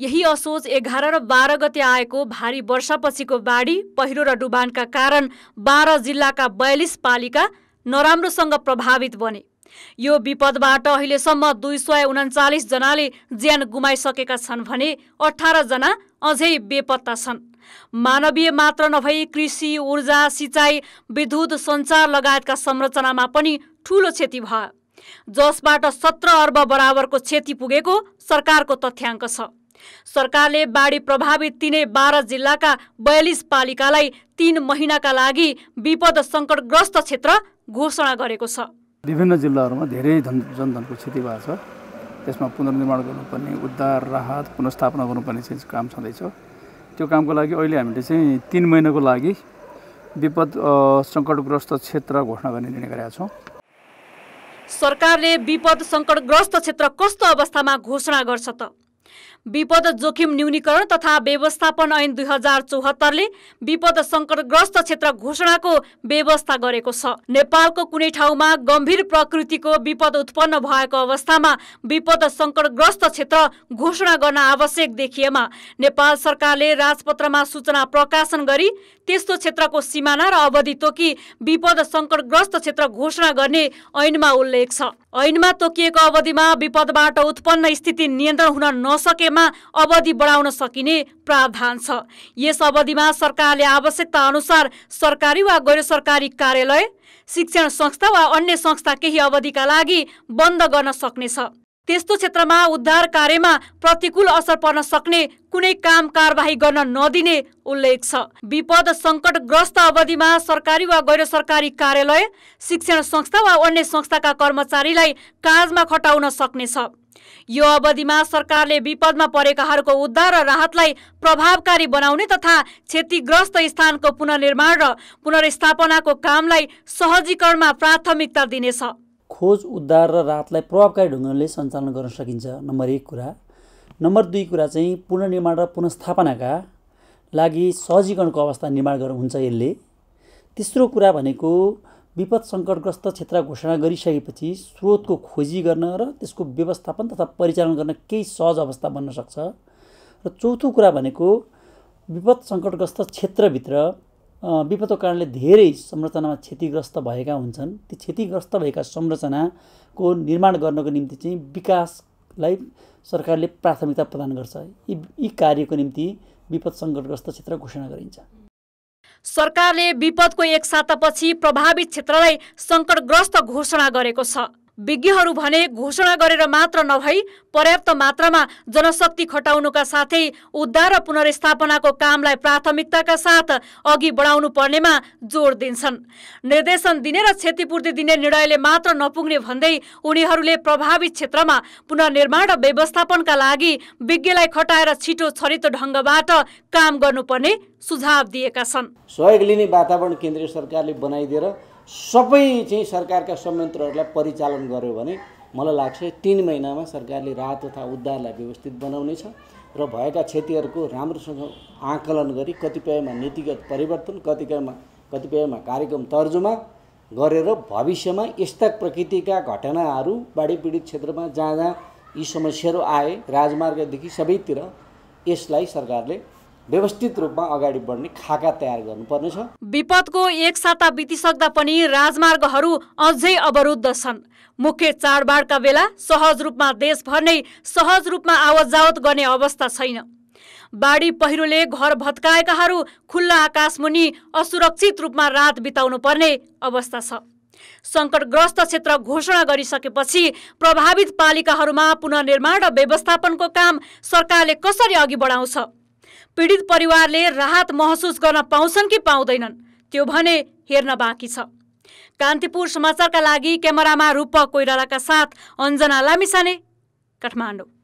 यही असोज एघार र बाह्र गते आएको भारी वर्षापछिको बाढी पहिरो र डुबानका कारण बाह्र जिल्लाका बयालिस पालिका नराम्रोसँग प्रभावित बने। यो विपदबाट अहिलेसम्म दुई सय उन्चालिस जनाले ज्यान गुमाइसकेका छन् भने अठारजना अझै बेपत्ता छन्। मानवीय मात्र नभई कृषि ऊर्जा सिँचाइ विद्युत सञ्चार लगायतका संरचनामा पनि ठूलो क्षति भयो। जसबाट सत्र अर्ब बराबरको क्षति पुगेको सरकारको तथ्याङ्क छ। सरकारले बाढी प्रभावित तिनै बाह्र जिल्लाका बयालिस पालिकालाई तीन महिनाका लागि विपद सङ्कटग्रस्त क्षेत्र घोषणा गरेको छ। विभिन्न जिल्लाहरूमा धेरै धन जनधनको क्षति भएको छ। त्यसमा पुनर्निर्माण गर्नुपर्ने उद्धार राहत पुनस्थापना गर्नुपर्ने चाहिँ काम छँदैछ। त्यो कामको लागि अहिले हामीले चाहिँ तिन महिनाको लागि विपद सङ्कटग्रस्त क्षेत्र घोषणा गर्ने निर्णय गरेका छौँ। सरकारले विपद सङ्कटग्रस्त क्षेत्र कस्तो अवस्थामा घोषणा गर्छ त? विपद जोखिम न्यूनीकरण तथा व्यवस्थापन ऐन दुई हजार चौहत्तरले विपद सङ्कटग्रस्त क्षेत्र घोषणाको व्यवस्था गरेको छ। नेपालको कुनै ठाउँमा गम्भीर प्रकृतिको विपद उत्पन्न भएको अवस्थामा विपद सङ्कटग्रस्त क्षेत्र घोषणा गर्न आवश्यक देखिएमा नेपाल सरकारले राजपत्रमा सूचना प्रकाशन गरी त्यस्तो क्षेत्रको सिमाना र अवधि तोकी विपद सङ्कटग्रस्त क्षेत्र घोषणा गर्ने ऐनमा उल्लेख छ। ऐनमा तोकिएको अवधिमा विपदबाट उत्पन्न स्थिति नियन्त्रण हुन नसकेमा अवधि बढाउन सकिने प्रावधान छ। यस अवधिमा सरकारले आवश्यकता अनुसार सरकारी वा गैर सरकारी कार्यालय शिक्षण संस्था वा अन्य संस्था केही अवधिका लागि बन्द गर्न सक्नेछ। त्यस्तो क्षेत्रमा उद्धार कार्यमा प्रतिकूल असर पर्न सक्ने कुनै काम कारवाही गर्न नदिने उल्लेख छ। विपद सङ्कटग्रस्त अवधिमा सरकारी वा गैर सरकारी कार्यालय शिक्षण संस्था वा अन्य संस्थाका कर्मचारीलाई काजमा खटाउन सक्नेछ। यो अवधिमा सरकारले विपदमा परेकाहरूको उद्धार र राहतलाई प्रभावकारी बनाउने तथा क्षतिग्रस्त स्थानको पुनर्निर्माण र पुनर्स्थापनाको कामलाई सहजीकरणमा प्राथमिकता दिनेछ। खोज उद्धार र राहतलाई प्रभावकारी ढङ्गले सञ्चालन गर्न सकिन्छ। नम्बर एक कुरा। नम्बर दुई कुरा चाहिँ पुनर्निर्माण र पुनस्थापनाका लागि सहजीकरणको अवस्था निर्माण गर्नु हुन्छ यसले। तेस्रो कुरा भनेको विपद सङ्कटग्रस्त क्षेत्र घोषणा गरिसकेपछि स्रोतको खोजी गर्न र त्यसको व्यवस्थापन तथा परिचालन गर्न केही सहज अवस्था बन्न सक्छ। र चौथो कुरा भनेको विपद सङ्कटग्रस्त क्षेत्रभित्र विपदको कारणले धेरै संरचनामा क्षतिग्रस्त भएका हुन्छन्। ती क्षतिग्रस्त भएका संरचनाको निर्माण गर्नको निम्ति चाहिँ विकासलाई सरकारले प्राथमिकता प्रदान गर्छ। यी यी कार्यको निम्ति विपद सङ्कटग्रस्त क्षेत्र घोषणा गरिन्छ। सरकारले विपदको एक सातापछि प्रभावित क्षेत्रलाई सङ्कटग्रस्त घोषणा गरेको छ। विज्ञहरू भने घोषणा गरेर मात्र नभई पर्याप्त मात्रामा जनशक्ति खटाउनुका साथै उद्धार र पुनर्स्थापनाको कामलाई प्राथमिकताका साथ अघि बढाउनु पर्नेमा जोड दिन्छन्। निर्देशन दिने र क्षतिपूर्ति दिने निर्णयले मात्र नपुग्ने भन्दै उनीहरूले प्रभावित क्षेत्रमा पुनर्निर्माण र व्यवस्थापनका लागि विज्ञलाई खटाएर छिटो छरितो ढङ्गबाट काम गर्नुपर्ने सुझाव दिएका छन्। सहयोग लिने वातावरण केन्द्रीय सरकारले बनाइदिएर सबै चाहिँ सरकारका संयन्त्रहरूलाई परिचालन गर्यो भने मलाई लाग्छ तिन महिनामा सरकारले राहत तथा उद्धारलाई व्यवस्थित बनाउनेछ र भएका क्षतिहरूको राम्रोसँग आकलन गरी कतिपयमा नीतिगत परिवर्तन कतिपयमा कतिपयमा कार्यक्रम तर्जुमा गरेर भविष्यमा यस्ता प्रकृतिका घटनाहरू बाढी पीडित क्षेत्रमा जहाँ जहाँ यी समस्याहरू आए राजमार्गदेखि सबैतिर यसलाई सरकारले व्यवस्थित रूपमा अगाडि बढ्ने खाका तयार गर्नुपर्नेछ। विपदको एक साता बितिसक्दा पनि राजमार्गहरू अझै अवरुद्ध छन्। मुख्य चाडबाडका बेला सहज रूपमा देशभर नै सहज रूपमा आवत जावत गर्ने अवस्था छैन। बाढी पहिरोले घर भत्काएकाहरू खुल्ला आकाशमुनि असुरक्षित रूपमा रात बिताउनु पर्ने अवस्था छ। सङ्कटग्रस्त क्षेत्र घोषणा गरिसकेपछि प्रभावित पालिकाहरूमा पुनर्निर्माण र व्यवस्थापनको काम सरकारले कसरी अघि बढाउँछ? पीडित परिवारले राहत महसुस गर्न पाउँछन् कि पाउँदैनन्? त्यो भने हेर्न बाँकी छ। कान्तिपुर समाचारका लागि क्यामेरामा रूप कोइरालाका साथ अञ्जना लामिसाने काठमाडौँ।